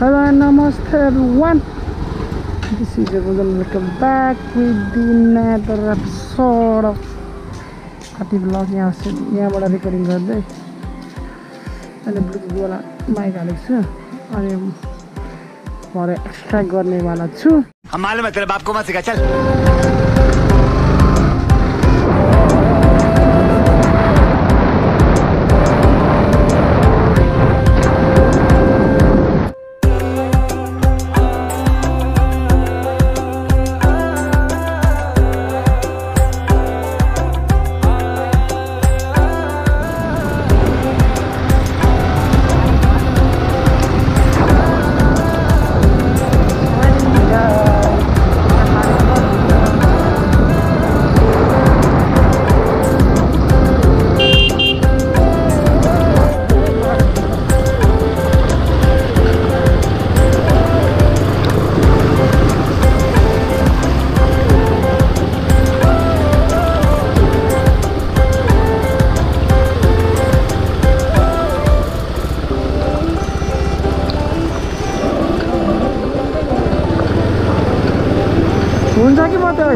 Hello and namaste everyone. This is everyone. Welcome back with the another episode of कति blog यहाँ यहाँबाट recording गर्दै अहिले ब्लुटुथवाला mic हालेको छु अनि भरे एक्सट्र्याक्ट गर्नेवाला छु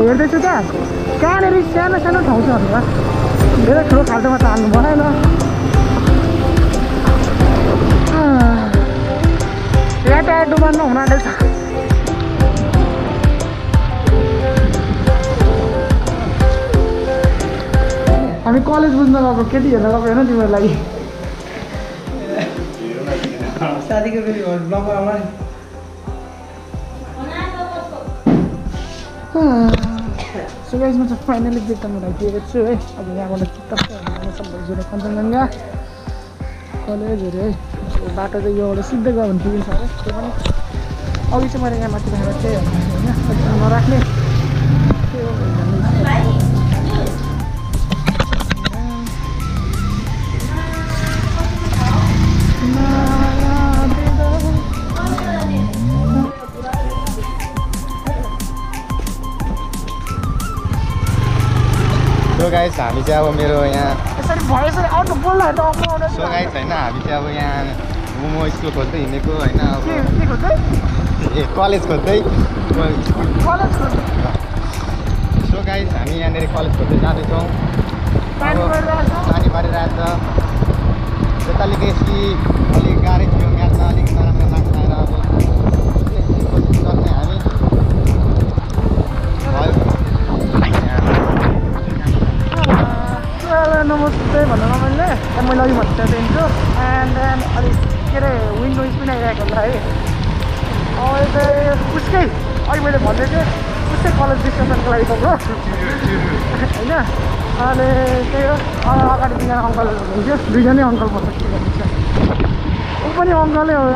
हेर्दैछु क्या कहाँनिर सानो सानो ठाउँ छ भनेर धेरै ठुलो खाल्टोमा त हाल्नु भएन। टायर डुबान हुन आँटेछ हामी कलेज बुझ्न गएको केटी हेर्न गएको होइन तिम्रो लागि? शादीको फेरि ब्लगमा आउला नि सो गाइस म चाहिँ फाइनली बेतामा राखिदिएको छु है अब यहाँबाट सबैजना कञ्चनजङ्घा कलेजहरू है बाटो चाहिँ योबाट सिधै गयो भने ठिकै छ है त्यो पनि अघि चाहिँ मैले यहाँ माथि राखेर चाहिँ होइन नराख्ने त्यो सो गाइस हामी चाहिँ अब मेरो यहाँ सो गाइस होइन हामी चाहिँ अब यहाँ मोमो स्कुल खोज्दै हिँडेको होइन अब ए कलेज खोज्दै सो गाइस हामी यहाँनिर कलेज खोज्दै जाँदैछौँ पानी परिरहेछ बेसी अलिक गाह्रै थियो मैले अघि भन्न दिन्छु एन्ड देन अलिक के अरे विन्डोज पनि आइरहेको होला है अहिले चाहिँ उसकै अघि मैले भन्दै थिएँ उसकै कलेज डिस्कसनको लागि गएको होइन अनि त्यही हो अब अगाडि दुईजना अङ्कल हुनुहुन्थ्यो दुईजनै अङ्कल गर्नुहुन्छ ऊ पनि अङ्कलै हो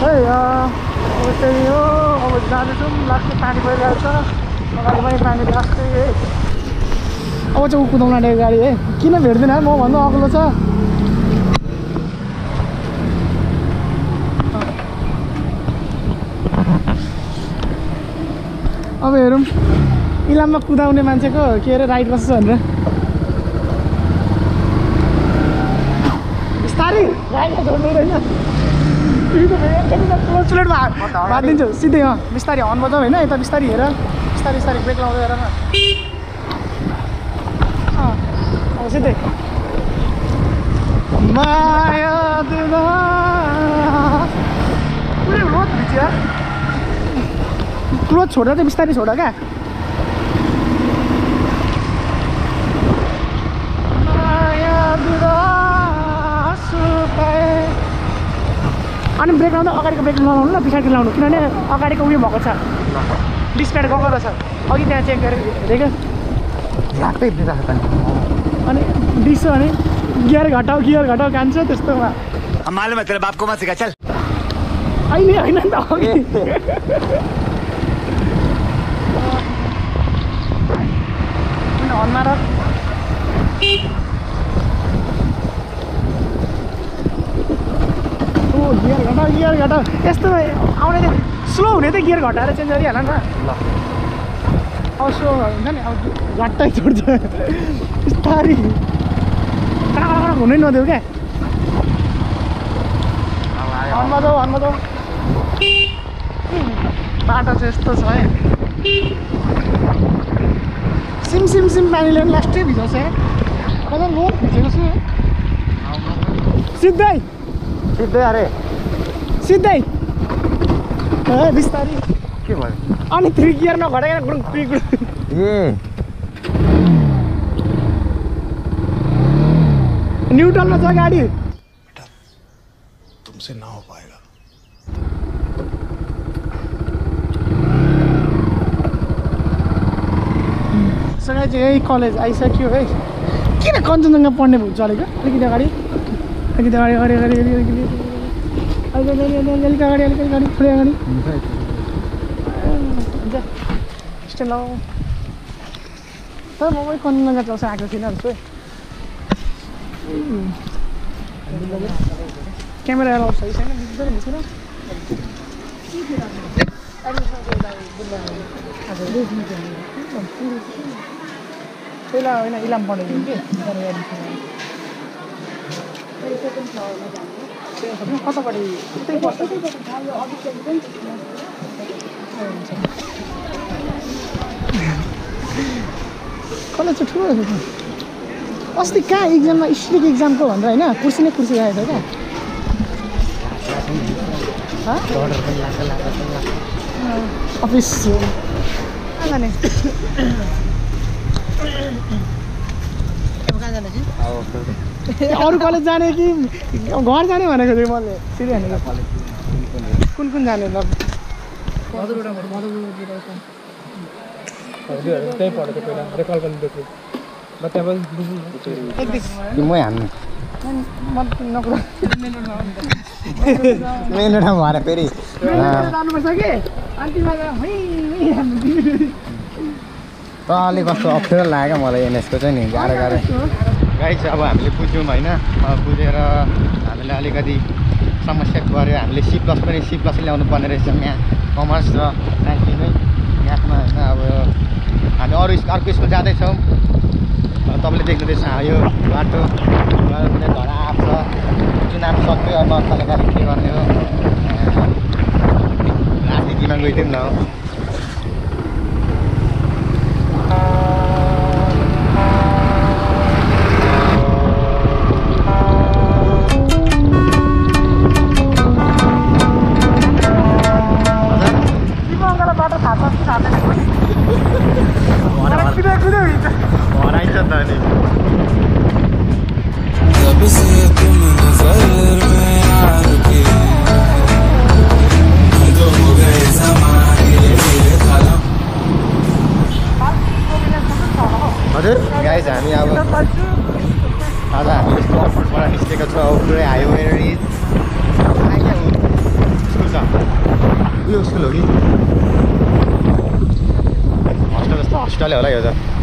है अब त्यही हो अब जाँदैछौँ लास्टमा पानी परिरहेको छ अगाडि पनि पानी राख्दै है अब चाहिँ ऊ कुदाउन आँटेको गाडी है किन भेट्दैन म भन्दा अग्लो छ अब हेरौँ इलाममा कुदाउने मान्छेको के अरे राइड कस्तो छ भनेर बिस्तारै राइड छोड्नु हुँदैन बाँधिदिन्छु सिधै अँ बिस्तारै हर्न बजाऊ होइन यता बिस्तारै हेर बिस्तारै बिस्तारै ब्रेक लाउँदै हेर न सिधै माया पुरै रोड भित्र क्लोज छोडेर चाहिँ बिस्तारै छोड क्या अनि ब्रेक लाउँदा अगाडिको ब्रेक नलाउनु ल पछाडि लाउनु किनभने अगाडिको उयो भएको छ डिस्प्याड गएको रहेछ अघि त्यहाँ चेक गरेर हेरेको त अनि डिसो अनि गियर घटाउ गियर घटाउ कान्छ त्यस्तोमा। चल। अहिले होइन नि त अघि। हन्मार ओ गियर घटाउ गियर घटाउ यस्तो आउने चाहिँ स्लो हुने त गियर घटाएर चेन्ज गरिहाल न ल। अब स्लो हुन्छ नि अब झट्टै छोड्छ बिस्तारी। हुनै नदेऊ क्या? अब हनमा जाऊ हनमा जाऊ बाटो चाहिँ यस्तो छ है। सिम सिम सिम पानीले पनि लास्टै भिजाउँछ है। कता लो भिजेको छु सिधै सिधै अरे सिधै बिस्तारी। के भयो? अनि थ्री गियर नघटाइकन ए। न्युट्रलमा छ गाडी। तुमसे ना हो पाएगा। चाहिँ यही कलेज आइसक्यो है। किन कञ्चनजङ्घा पढ्ने भयो चलेको अलिकति? अगाडि। अलिकति अगाडि अगाडि अगाडि अलिकति अलिक अगाडि अलिकति अगाडि थोरै अगाडि। हुन्छ तर म पनि कञ्चनजङ्घा चल्छ आएको थिइनँ। जस्तो क्यामेरा सही छैन बुझ्दैन पहिला होइन इलाम पढेको कि। कतापट्टि। कलेज चाहिँ ठुलो अस्ति कहाँ इक्जाममा स्ट्रिक इक्जामको भनेर होइन? कुर्सी नै कुर्सी आएको थियो क्या? अफिस। कहाँ जाने? ए, अरू कलेज जाने कि घर जाने भनेको थिएँ मैले। सिधै भनेको कुन कुन जाने ल। त्यही पढेको पहिला। पनि देख्छु म हान्नु मेन रोडमा भएर फेरि जानुपर्छ कि अन्तिममा गएर हुइ, हुइ हान्नु। त अलिक कस्तो अप्ठ्यारो लाग्यो मलाई एनएसको चाहिँ नि गाह्रो गाह्रो गाडी चाहिँ अब हामीले बुझ्यौँ होइन अब बुझेर हामीले अलिकति समस्या गऱ्यो हामीले सी प्लस पनि सी प्लस ल्याउनु पर्ने रहेछ म्या कमर्स र नाइन्टीमै म्याथमा होइन अब हामी अरू स्कुल अर्को स्कुल जाँदैछौँ तपाईँले देख्नुहुँदैछ यो बाटो घर आएको छ। चुनाव सक्यो अब अर्काले के गर्ने हो? राजनीतिमा गइदिउँ न छौँ पुरै हाइवे रिच स्कुल छ उयो स्कुल हो कि हस्टेल जस्तो हस्टेलै होला यो त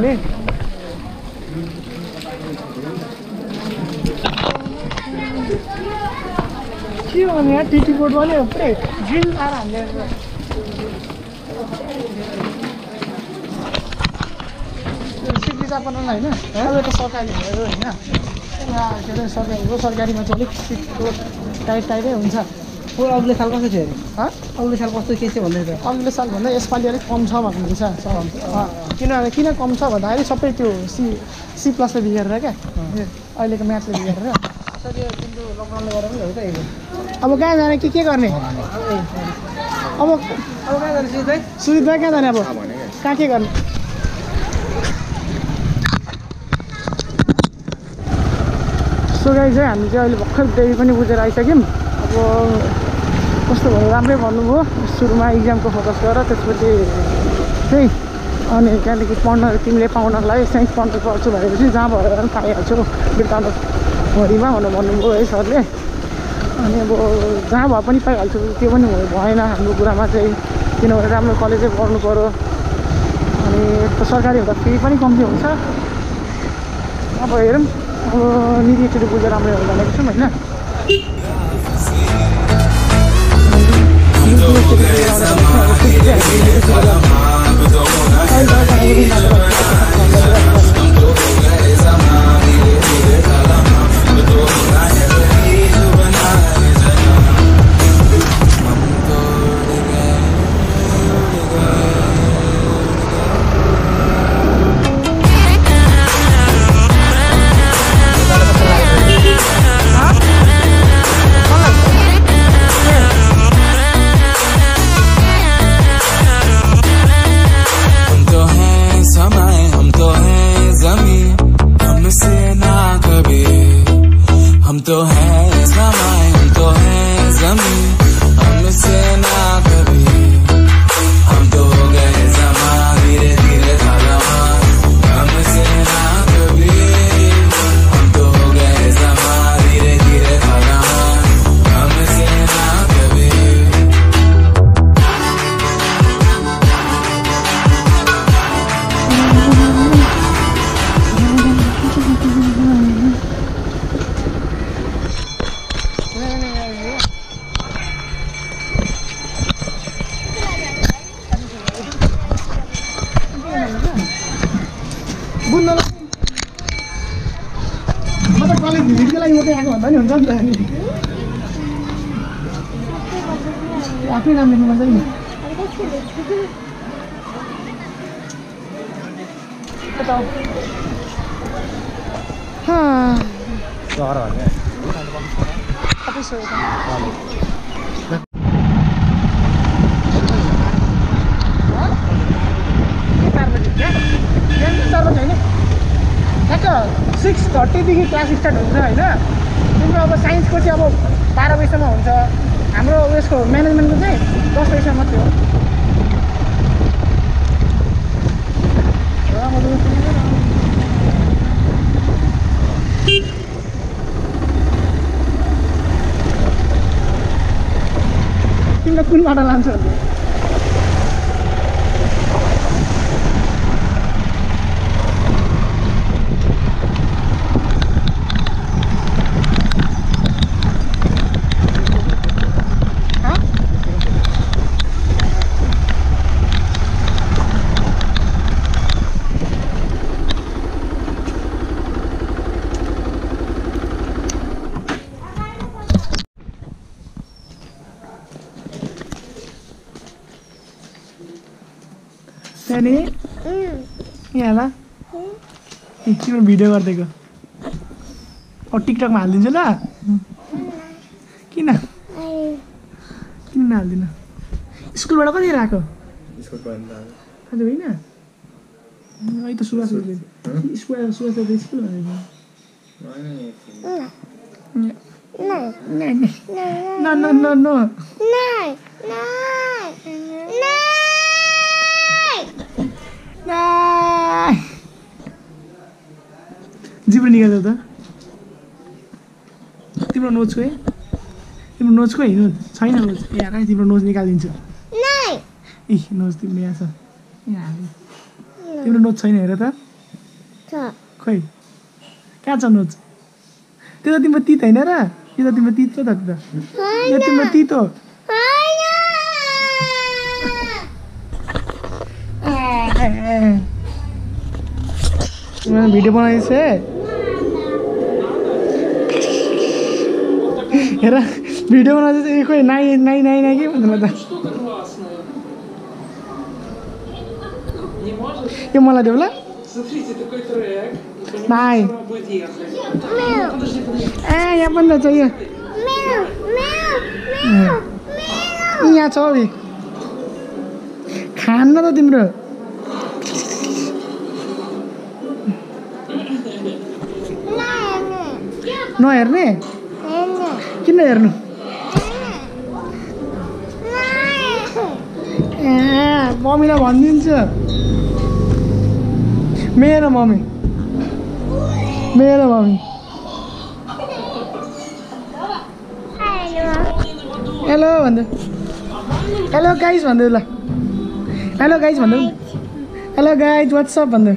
त्यही त हो नि के भने यहाँ टिटी बोर्डमा नि पुरै ड्रिल आएर हामीले होइन त सरकारीहरू होइन के अरे सरकारी सरकारीमा चाहिँ अलिक सिटको टाइट टाइटै हुन्छ अघिल्लो साल कस्तो थियो अरे हँ अघिल्लो साल कस्तो के चाहिँ भन्दै थियो अघिल्लो सालभन्दा यसपालि अलिक कम छ भन्नु रहेछ सर अँ, किनभने किन कम छ भन्दाखेरि सबै त्यो सी सी प्लसले बिगारेर क्या। अहिलेको म्याथले बिगारेर। अब कहाँ जाने? के के गर्ने? अब सुजित भाइ? कहाँ जाने अब? कहाँ के गर्ने? सो गाई चाहिँ हामी चाहिँ अहिले भर्खर डेरी पनि बुझेर आइसक्यौँ। अब कस्तो भयो? राम्रै भन्नुभयो। सुरुमा इक्जामको फोकस गर त्यसपछि चाहिँ अनि त्यहाँदेखि पढ्न तिमीले पाउनको लागि साइन्स पढ्नु पर्छु भनेपछि जहाँ भएर पनि पाइहाल्छौ। बिर्ताउनु भरिमा भनेर भन्नुभयो है सरले। अनि अब जहाँ भए पनि पाइहाल्छु त्यो पनि भएन हाम्रो कुरामा चाहिँ। किनभने राम्रो कलेजै पढ्नु पऱ्यो अनि सरकारी हुँदा फी पनि कम्ती हुन्छ। अब हेरौँ अब निधि एकचोटि बुझेर राम्रो हो भनेको छौँ होइन। हम मात्रै आएको भन्दा नि हुन्छ नि त अनि आफै नाम लेख्नु पर्छ नि यता आऊ। हाँ, सहर भने सबै सो यता। के चार बजी क्या बिहान चाहिँ चार बजी होइन ठ्याक्क सिक्स थर्टीदेखि क्लास स्टार्ट हुन्छ होइन तिम्रो अब साइन्सको चाहिँ अब बाह्र बजीसम्म हुन्छ। हाम्रो उयसको म्यानेजमेन्टको चाहिँ दस बजीसम्म मात्रै हो तिमीलाई कुन बाटो लान्छ? त्यहाँनि यहाँ ल। ए, तिम्रो भिडियो गरिदिएको। अब टिकटकमा हालिदिन्छु ल। किन? किन नहालिदिनु स्कुलबाट कति आएको? आज होइन? अहिले त सुभाष स्कुल सुभाष स्कुल भनेको न न न। न जिब्रो निकाल्यो त। तिम्रो नोच खोइ तिम्रो नोच खोइ नोच छैन नोच यहाँ राख तिम्रो नोच निकालिदिन्छु? इ नोच तिम्रो यहाँ छ। यहाँ तिम्रो नोच छैन हेर त। खोइ कहाँ छ नोच त्यो त तिम्रो तित होइन र। यो त तिम्रो तित पो त त्यो त। यो तिम्रो तित हो। भिडियो बनाइदिएछ हेर भिडियो बनाउँदै खोइ नाइ नाइ नाइ नाइ के भन्दैन त? यो मलाई देऊ ल। नाइ। ए यहाँ पनि त छ यो। यी यहाँ छ अरे खान्न त तिम्रो। नहेर्ने? किन हेर्नु ए मम्मीलाई भनिदिन्छु। मेरो मम्मी। मेरो मम्मी। हेलो भन्दै। हेलो गाइज भन्दै ल। हेलो गाइज भन्दै। हेलो गाइज वाट्सअप भन्दै।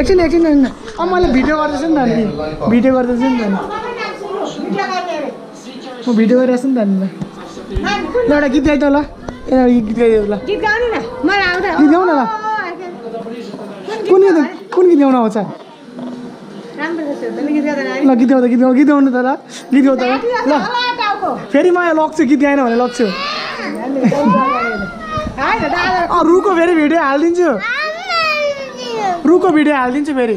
एकछिन एकछिन एकछिन। अब मैले भिडियो गर्दैछु नि त अनि। भिडियो गर्दैछु नि त अनि। म भिडियो गरिरहेको छु नि त अनि ल एउटा गीत गाइ त ल। एउटा गीत गाइदेऊ ल। गीत गाउनु न। गीत गाउँ न ल। कुन गीत कुन गीत गाउन आउँछ? ल गीत गाउँदा गीत गाउँ गीत गाउनु त ल। गीत गाउँ त ल फेरि म लग्छु गीत गाएन भने लग्छु। होइन अँ रुको फेरि भिडियो हालिदिन्छु। रुको भिडियो हालिदिन्छु फेरि।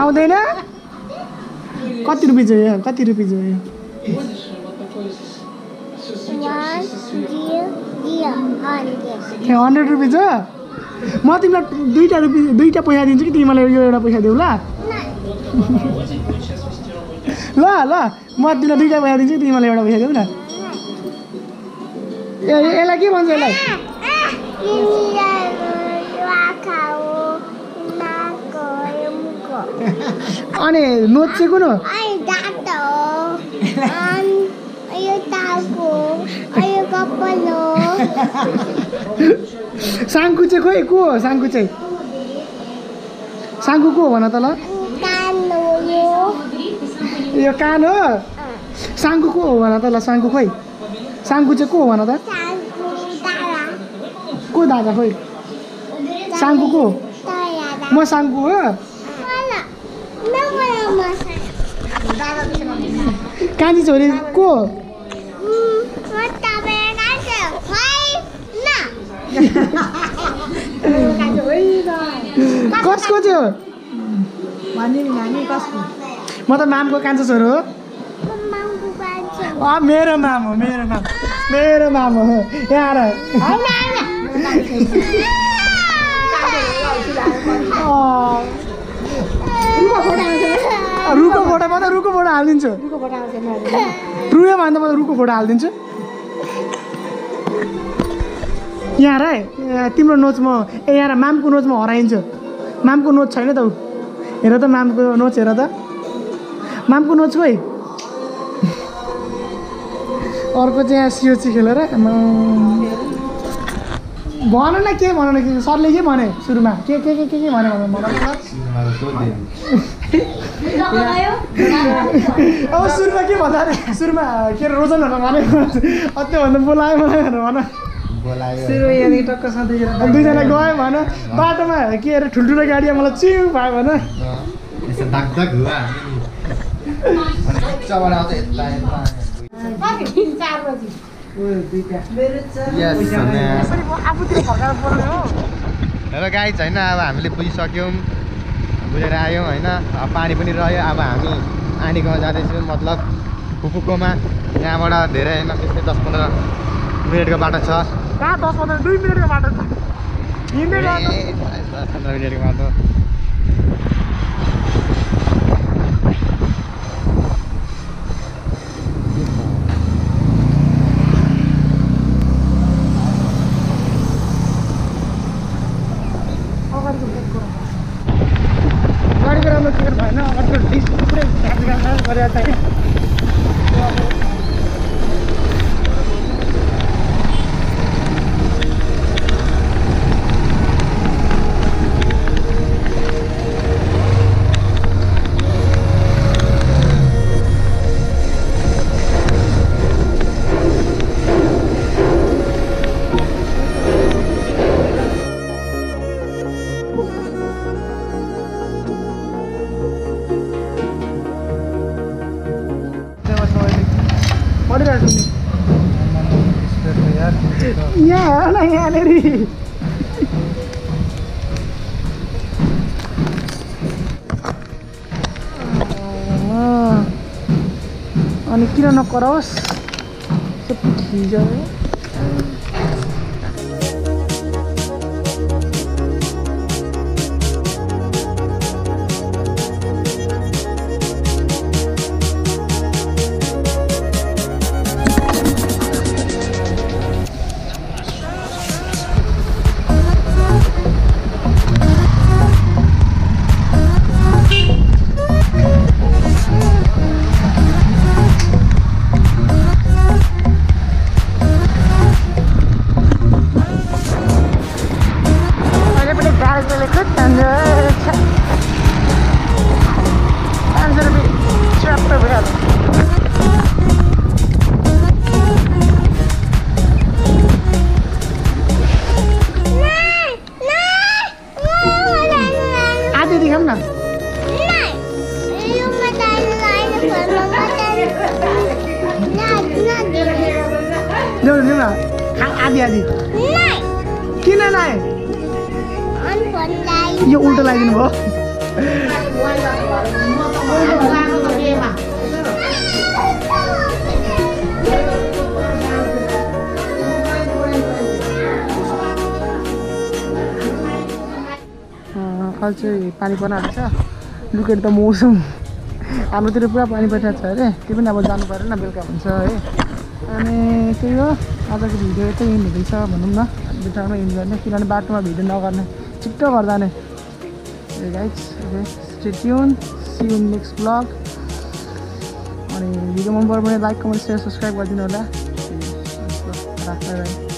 आउँदैन कति रुपियाँ चाहियो कति रुपियाँ चाहियो ए हन्ड्रेड रुपियाँ छ म तिमीलाई दुईवटा रुपियाँ दुईवटा पैसा दिन्छु कि तिमीलाई यो एउटा पैसा देऊ ल। ल ल म तिमीलाई दुईवटा पैसा दिन्छु कि तिमीलाई एउटा पैसा देऊ न ए यसलाई के भन्छ यसलाई? अनि नोट साङ्कु चाहिँ खोइ को हो साङ्कु चाहिँ साङ्कु को हो भन त ल यो कान हो साङ्कु को हो भन त ल साङ्कु खोइ साङ्कु चाहिँ को हो भन त को दादा खोइ साङ्कु को? म साङ्कु हो कान्छी छोरी को कसको कसको म त मामको कान्छो छोरो हो। अँ मेरो माम हो मेरो माम। मेरो माम हो। यहाँ रुको फोटो म त रुको फोटो हालिदिन्छु। रुयो भने त म त रुको फोटो हालिदिन्छु। यहाँ र तिम्रो नोच म ए यहाँ मामको नोच म हराइन्छु। मामको नोच छैन त ऊ। हेर त मामको नोच हेर त। मामको नोच खोइ अर्को चाहिँ यहाँ सिओची खेलेर। भन न के भन न के सरले के भने सुरुमा? के के के के के भने भन भन। अब सुरुमा के भन्दा सुरुमा के अरे रोजनहरू भनेको। अत्यो भन्दा बोलायो मलाई भनेर भन। दुईजना गयो भन बाटोमा के अरे ठुल्ठुलो गाडी मलाई चिउ भयो भन। र गाई छैन अब हामीले पुगिसक्यौँ। बुझेर आयौँ होइन। पानी पनि रह्यो। अब हामी आनी गाउँ जाँदैछौँ मतलब फुपूकोमा यहाँबाट धेरै होइन त्यस्तै दस पन्ध्र मिनटको बाटो छ। कहाँ दस पन्ध्र दुई मिनटको बाटो छ। हिँड्दै गएको ए, दस पन्ध्र मिनटको बाटो। गाडीको राम्रो टिकट भएन। अगाडिको डिस पुरै गरेर चाहिँ tirando coros. Ese putillo. Pues, अहिले चाहिँ पानी पर्न छ। लुकेर त मौसम हाम्रोतिर पुरा पानी परिरहेको छ अरे। त्यो पनि अब जानु परेन बेलुका हुन्छ है। अनि त्यही हो आजको भिडियो यतै इन्ड हुँदैछ भनौँ न। बिटारमा इन्ड गर्ने किनभने बाटोमा भिडियो नगर्ने छिट्टो गर्दा नै guys stay tuned see in next blog अनि भिडियो मन पऱ्यो भने लाइक कमेन्ट सेयर सब्सक्राइब गरिदिनु होला। राख्दा